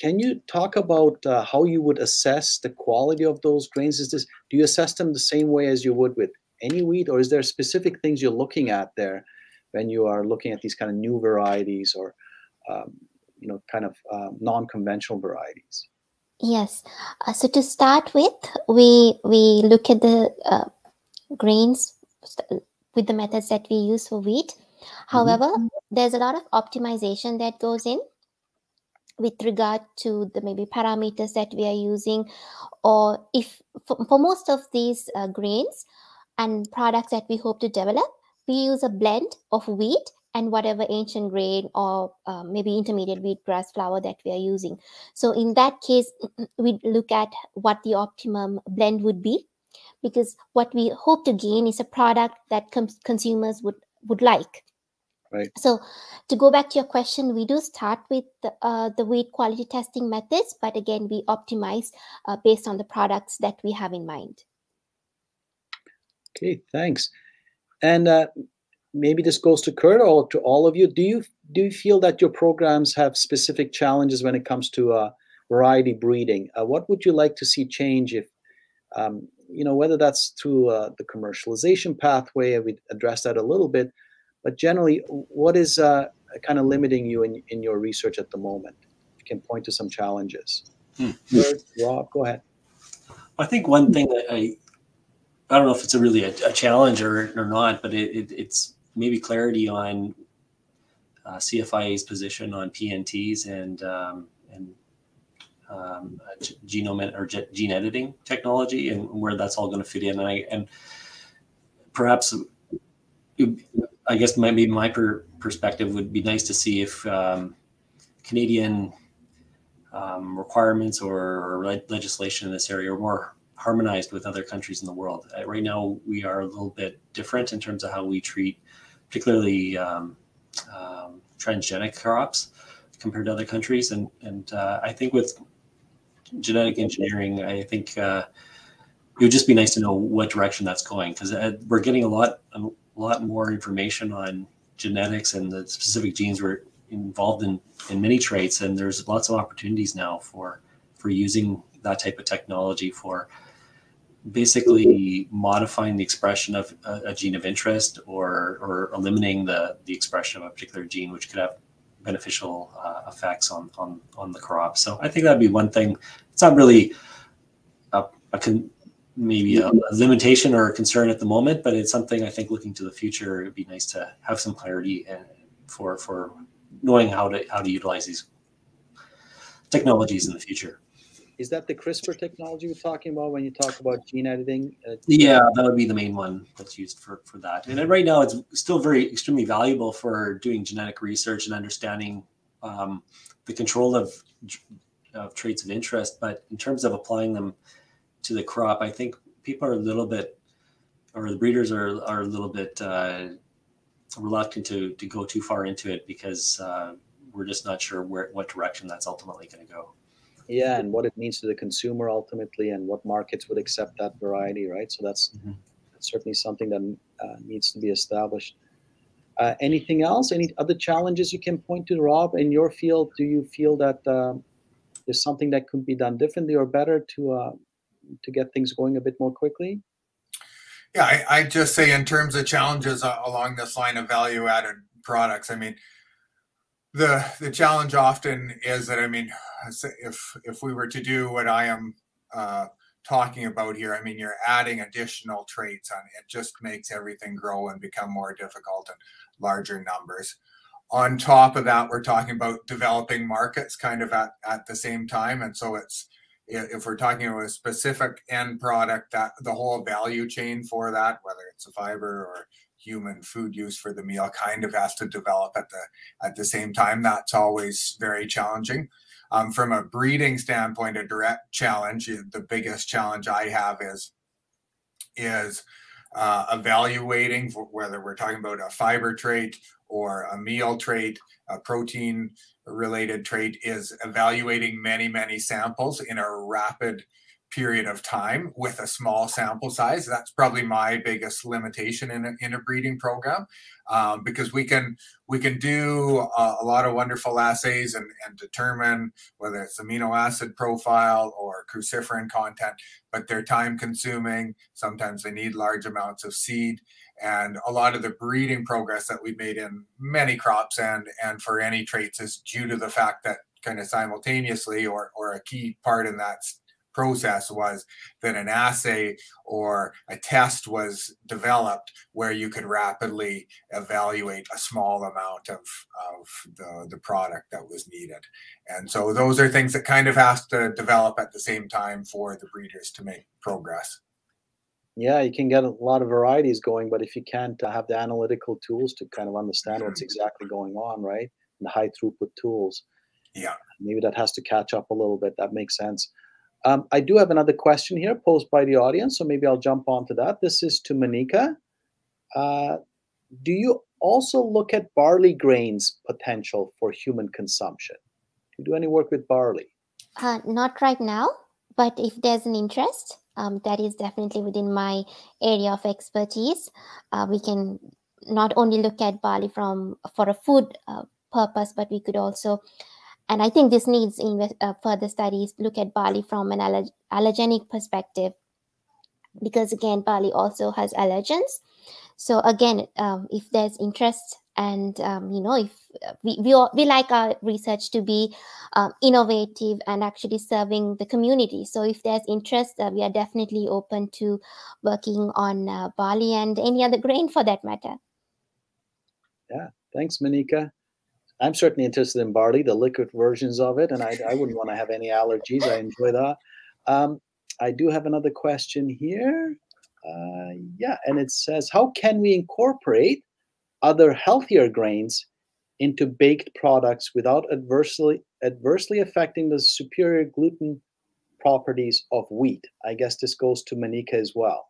can you talk about uh, how you would assess the quality of those grains? Is this do you assess them the same way as you would with any wheat, or is there specific things you're looking at there when you are looking at these kind of new varieties or um, you know kind of uh, non-conventional varieties? Yes. Uh, so to start with, we we look at the uh, grains with the methods that we use for wheat. Mm-hmm. However, mm -hmm. there's a lot of optimization that goes in with regard to the maybe parameters that we are using, or if for, for most of these uh, grains, and products that we hope to develop, we use a blend of wheat and whatever ancient grain or uh, maybe intermediate wheatgrass flour that we are using. So in that case, we look at what the optimum blend would be, because what we hope to gain is a product that consumers would would like. Right. So to go back to your question, we do start with the, uh, the wheat quality testing methods, but again, we optimize uh, based on the products that we have in mind. Okay, thanks. And uh, maybe this goes to Curt or to all of you. Do you do you feel that your programs have specific challenges when it comes to uh, variety breeding? Uh, what would you like to see change if um, you know whether that's through uh, the commercialization pathway? We addressed that a little bit, but generally, what is uh, kind of limiting you in in your research at the moment? You can point to some challenges. Hmm. Curt, Rob, go ahead. I think one thing that I I don't know if it's a really a, a challenge or, or not, but it, it, it's maybe clarity on uh, CFIA's position on PNTs and um, and um, genome or gene editing technology and where that's all going to fit in. And, I, and perhaps, I guess maybe my per perspective would be nice to see if um, Canadian um, requirements or, or legislation in this area are more harmonized with other countries in the world. Uh, right now, we are a little bit different in terms of how we treat, particularly um, um, transgenic crops compared to other countries. And and uh, I think with genetic engineering, I think uh, it would just be nice to know what direction that's going because uh, we're getting a lot a lot more information on genetics and the specific genes we're involved in in many traits, and there's lots of opportunities now for for using that type of technology for basically modifying the expression of a, a, gene of interest or or eliminating the the expression of a particular gene, which could have beneficial uh, effects on on on the crop. So I think that'd be one thing. It's not really a, a con, maybe a, a, limitation or a concern at the moment, but it's something I think looking to the future, it'd be nice to have some clarity and for for knowing how to how to utilize these technologies in the future. Is that the CRISPR technology we're talking about when you talk about gene editing? Uh, yeah, that would be the main one that's used for, for that. And right now, it's still very extremely valuable for doing genetic research and understanding um, the control of, of traits of interest. But in terms of applying them to the crop, I think people are a little bit, or the breeders are, are a little bit uh, reluctant to, to go too far into it because uh, we're just not sure where what direction that's ultimately going to go. Yeah, and what it means to the consumer ultimately, and what markets would accept that variety, right? So that's, mm-hmm. that's certainly something that uh, needs to be established. Uh, anything else? Any other challenges you can point to, Rob? In your field, do you feel that uh, there's something that could be done differently or better to uh, to get things going a bit more quickly? Yeah, I, I just say in terms of challenges uh, along this line of value added products. I mean, the the challenge often is that I mean, if if we were to do what I am uh, talking about here, I mean, you're adding additional traits on it just makes everything grow and become more difficult and larger numbers. On top of that, we're talking about developing markets kind of at, at the same time. And so it's if we're talking about a specific end product, that the whole value chain for that, whether it's a fiber or human food use for the meal kind of has to develop at the at the same time. That's always very challenging. Um, from a breeding standpoint, a direct challenge, the biggest challenge I have is is uh, evaluating whether we're talking about a fiber trait or a meal trait, a protein related trait, is evaluating many, many samples in a rapid period of time with a small sample size. That's probably my biggest limitation in a, in a breeding program um, because we can we can do a, a, lot of wonderful assays and, and determine whether it's amino acid profile or cruciferin content, but they're time consuming. Sometimes they need large amounts of seed. And a lot of the breeding progress that we've made in many crops and and for any traits is due to the fact that kind of simultaneously or or a key part in that process was that an assay or a test was developed where you could rapidly evaluate a small amount of, of the, the product that was needed. And so those are things that kind of has to develop at the same time for the breeders to make progress. Yeah, you can get a lot of varieties going, but if you can't have the analytical tools to kind of understand what's mm-hmm. exactly going on, right? And the high throughput tools. Yeah. Maybe that has to catch up a little bit. That makes sense. Um, I do have another question here posed by the audience, so maybe I'll jump onto that. This is to Maneka. Uh, do you also look at barley grains potential for human consumption? Do you do any work with barley? Uh, not right now, but if there's an interest, um, that is definitely within my area of expertise. Uh, we can not only look at barley from for a food uh, purpose, but we could also and I think this needs uh, further studies look at barley from an aller allergenic perspective, because again, barley also has allergens. So again, um, if there's interest and um, you know if uh, we, we, all, we like our research to be um, innovative and actually serving the community. So if there's interest uh, we are definitely open to working on uh, barley and any other grain for that matter. Yeah. Thanks Maneka I'm certainly interested in barley, the liquid versions of it, and I, I wouldn't want to have any allergies. I enjoy that. Um, I do have another question here. Uh, yeah, and it says, how can we incorporate other healthier grains into baked products without adversely adversely affecting the superior gluten properties of wheat? I guess this goes to Maneka as well.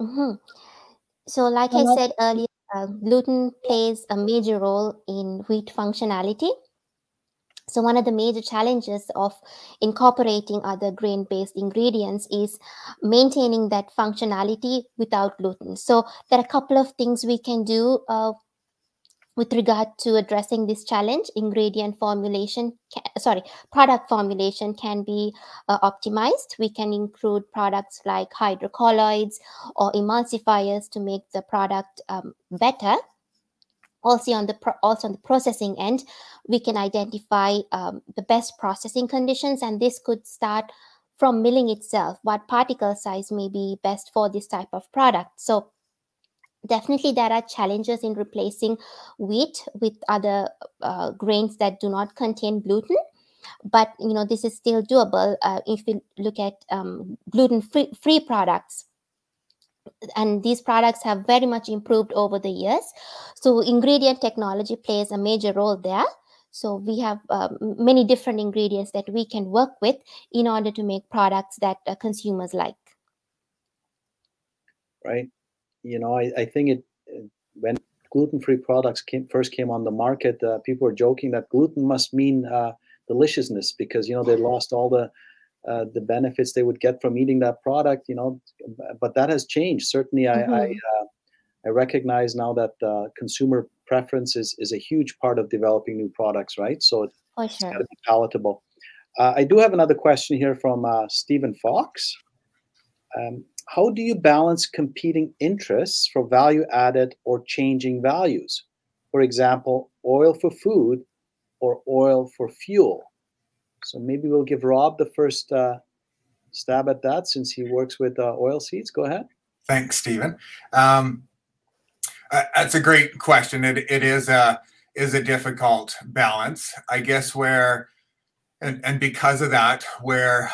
Mm-hmm. So, like I said earlier, uh, gluten plays a major role in wheat functionality. So one of the major challenges of incorporating other grain-based ingredients is maintaining that functionality without gluten. So there are a couple of things we can do uh, with regard to addressing this challenge ingredient formulation sorry product formulation can be uh, optimized we can include products like hydrocolloids or emulsifiers to make the product um, better also on the also on the processing end we can identify um, the best processing conditions and this could start from milling itself what particle size may be best for this type of product. So definitely there are challenges in replacing wheat with other uh, grains that do not contain gluten. But you know this is still doable uh, if we look at um, gluten free, free products. And these products have very much improved over the years. So ingredient technology plays a major role there. So we have uh, many different ingredients that we can work with in order to make products that uh, consumers like. Right you know i, I think it when gluten-free products came, first came on the market uh, people were joking that gluten must mean uh, deliciousness because you know they lost all the uh, the benefits they would get from eating that product you know but that has changed certainly mm-hmm. i I, uh, I, recognize now that uh, consumer preference is, is a huge part of developing new products right so it's sure. got to be palatable uh, i do have another question here from uh, stephen fox um, how do you balance competing interests for value added or changing values for example oil for food or oil for fuel. So maybe we'll give Rob the first uh, stab at that since he works with uh, oil seeds. Go ahead. Thanks, Stephen. Um, uh, that's a great question. It, it is a is a difficult balance, I guess. Where and and because of that, where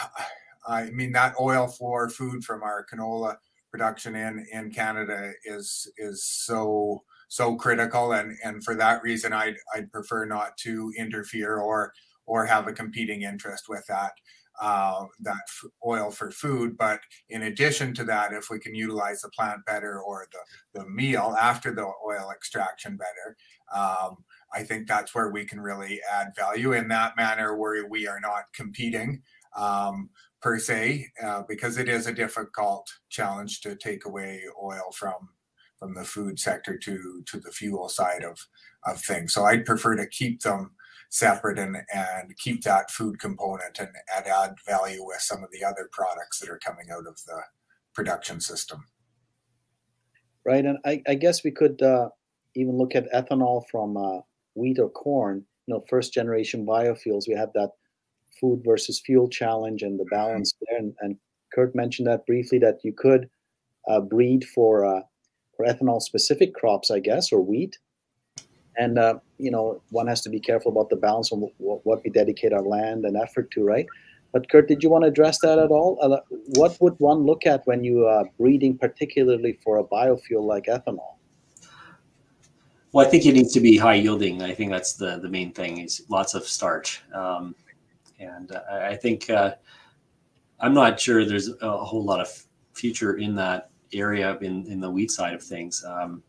I mean that oil for food from our canola production in in Canada is is so so critical and and for that reason I'd I'd prefer not to interfere or or have a competing interest with that uh, that oil for food. But in addition to that, if we can utilize the plant better or the, the meal after the oil extraction better, um, I think that's where we can really add value in that manner where we are not competing um, per se, uh, because it is a difficult challenge to take away oil from from the food sector to to the fuel side of of things. So I'd prefer to keep them separate and and keep that food component and, and add value with some of the other products that are coming out of the production system. Right, and I, I guess we could uh, even look at ethanol from uh, wheat or corn. You know, first generation biofuels. We have that food versus fuel challenge and the balance there. And, and Curt mentioned that briefly that you could uh, breed for uh, for ethanol specific crops, I guess, or wheat. And uh, you know, one has to be careful about the balance on what we dedicate our land and effort to, right? But Curt, did you want to address that at all? Uh, what would one look at when you are breeding, particularly for a biofuel like ethanol? Well, I think it needs to be high yielding. I think that's the the main thing is lots of starch, um, and uh, I think uh, I'm not sure there's a whole lot of future in that area in, in the wheat side of things. Um,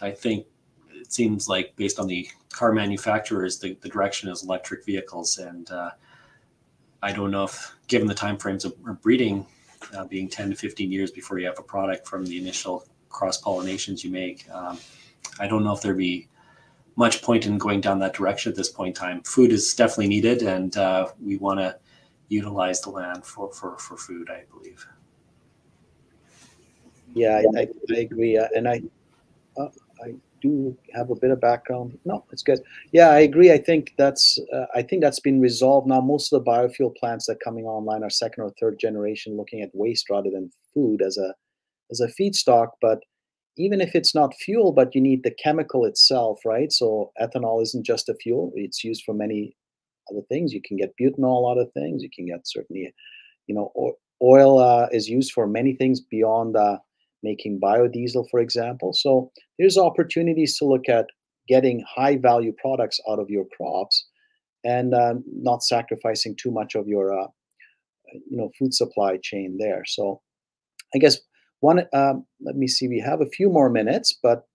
I think it seems like based on the car manufacturers, the, the direction is electric vehicles. And uh, I don't know if, given the timeframes of breeding uh, being 10 to 15 years before you have a product from the initial cross pollinations you make, um, I don't know if there'd be much point in going down that direction at this point in time. Food is definitely needed, and uh, we want to utilize the land for, for, for food, I believe. Yeah, I, I, I agree, uh, and I uh, I do have a bit of background. No, it's good. Yeah, I agree. I think that's uh, I think that's been resolved now. Most of the biofuel plants that are coming online are second or third generation, looking at waste rather than food as a as a feedstock. But even if it's not fuel, but you need the chemical itself, right? So ethanol isn't just a fuel; it's used for many other things. You can get butanol out of things. You can get certainly, you know, oil uh, is used for many things beyond uh, making biodiesel, for example. So there's opportunities to look at getting high value products out of your crops and uh, not sacrificing too much of your uh, you know food supply chain there. So I guess one um, let me see we have a few more minutes, but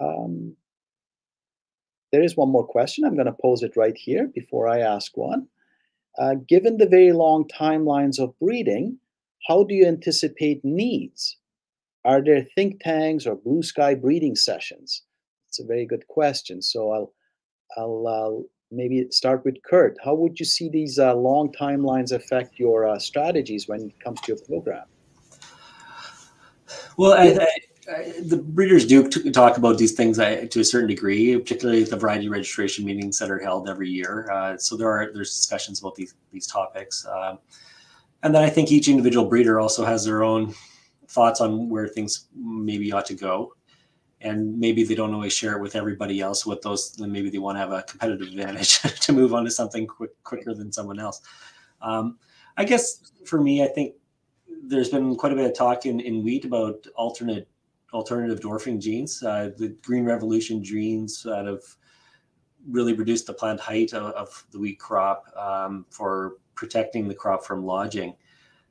um, there is one more question. I'm going to pose it right here before I ask one. Uh, given the very long timelines of breeding, how do you anticipate needs are there think tanks or blue sky breeding sessions? It's a very good question. So I'll I'll uh, maybe start with Curt. How would you see these uh, long timelines affect your uh, strategies when it comes to your program? Well, I, I, I, the breeders do talk about these things to a certain degree, particularly the variety registration meetings that are held every year. Uh, so there are there's discussions about these these topics. Um, and then I think each individual breeder also has their own thoughts on where things maybe ought to go. And maybe they don't always share it with everybody else. With those, then maybe they want to have a competitive advantage to move on to something quick, quicker than someone else. Um, I guess for me, I think there's been quite a bit of talk in, in wheat about alternate alternative dwarfing genes. Uh, the Green Revolution genes that have really reduced the plant height of, of the wheat crop um, for protecting the crop from lodging.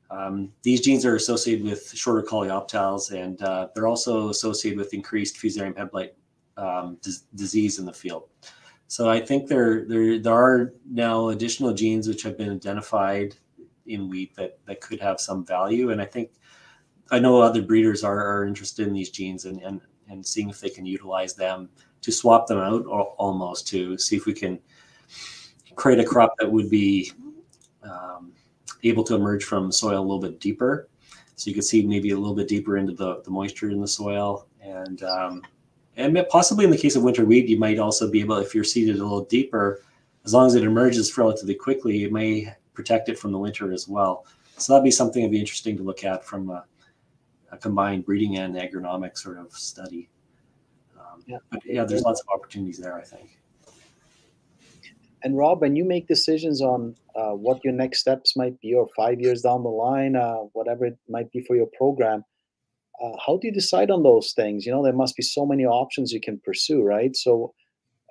Um, these genes are associated with shorter coleoptiles, and uh, they're also associated with increased Fusarium head blight um, disease in the field. So I think there, there there are now additional genes which have been identified in wheat that that could have some value, and I think I know other breeders are, are interested in these genes and, and and seeing if they can utilize them to swap them out or almost to see if we can create a crop that would be um, able to emerge from soil a little bit deeper. So you can see maybe a little bit deeper into the, the moisture in the soil. And, um, and possibly in the case of winter wheat, you might also be able, if you're seeded a little deeper, as long as it emerges relatively quickly, it may protect it from the winter as well. So that'd be something that'd be interesting to look at from a, a combined breeding and agronomic sort of study. Um, yeah. But yeah, there's lots of opportunities there, I think. And Rob, when you make decisions on uh, what your next steps might be, or five years down the line, uh, whatever it might be for your program, uh, how do you decide on those things? You know, there must be so many options you can pursue, right? So,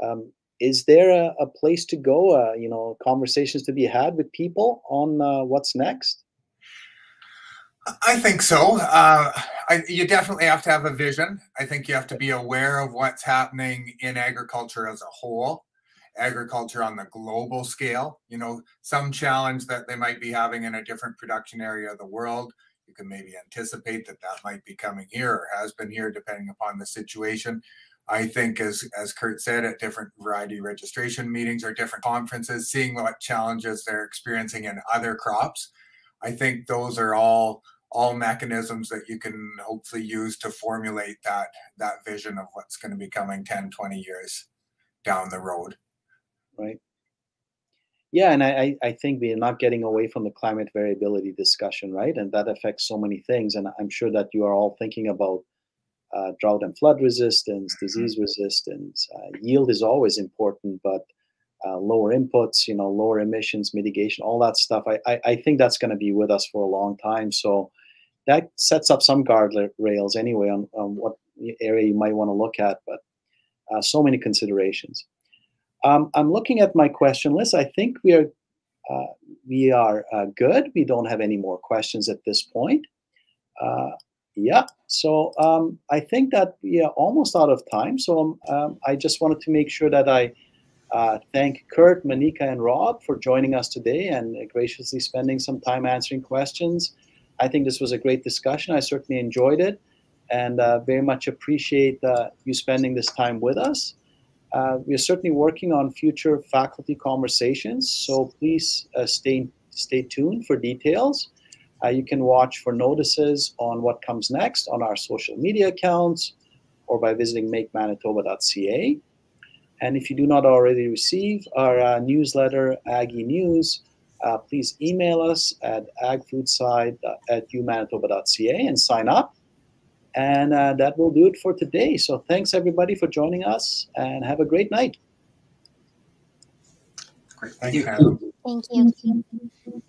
um, is there a, a, place to go? Uh, you know, conversations to be had with people on uh, what's next? I think so. Uh, I, you definitely have to have a vision. I think you have to be aware of what's happening in agriculture as a whole agriculture on the global scale. You know, some challenge that they might be having in a different production area of the world. You can maybe anticipate that that might be coming here or has been here, depending upon the situation. I think, as as Curt said, at different variety registration meetings or different conferences, seeing what challenges they're experiencing in other crops, I think those are all all mechanisms that you can hopefully use to formulate that that vision of what's going to be coming 10 20 years down the road right? Yeah, and I, I think we're not getting away from the climate variability discussion, right? And that affects so many things. And I'm sure that you are all thinking about uh, drought and flood resistance, mm-hmm. disease resistance. Uh, yield is always important, but uh, lower inputs, you know, lower emissions, mitigation, all that stuff. I, I, I think that's going to be with us for a long time. So that sets up some guardrails anyway on, on what area you might want to look at, but uh, so many considerations. Um, I'm looking at my question list. I think we are uh, we are uh, good. We don't have any more questions at this point. Yeah, so um, I think that we are almost out of time. So um, um I just wanted to make sure that I uh, thank Curt, Maneka, and Rob for joining us today and graciously spending some time answering questions. I think this was a great discussion. I certainly enjoyed it and uh, very much appreciate uh, you spending this time with us. Uh, we are certainly working on future faculty conversations, so please uh, stay, stay tuned for details. Uh, you can watch for notices on what comes next on our social media accounts or by visiting makemanitoba.ca. And if you do not already receive our uh, newsletter, Aggie News, uh, please email us at agfoodsci at umanitoba.ca and sign up. And uh, that will do it for today. So thanks everybody for joining us and have a great night. Great. Thank you. Thank you.